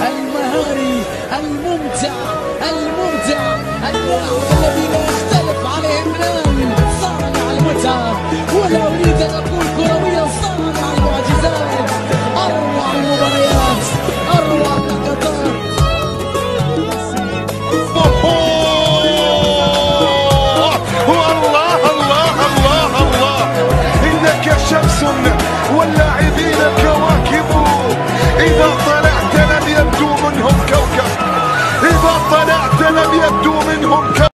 المهاري الممتع الممتع. اللاعب الذي لا يختلف عليه امنان صانع المتعة. ولا أريد أن أقول كرويا صانع المعجزات. أروع المباريات أروع اللقطات. والله الله الله الله. إنك شمس واللاعبين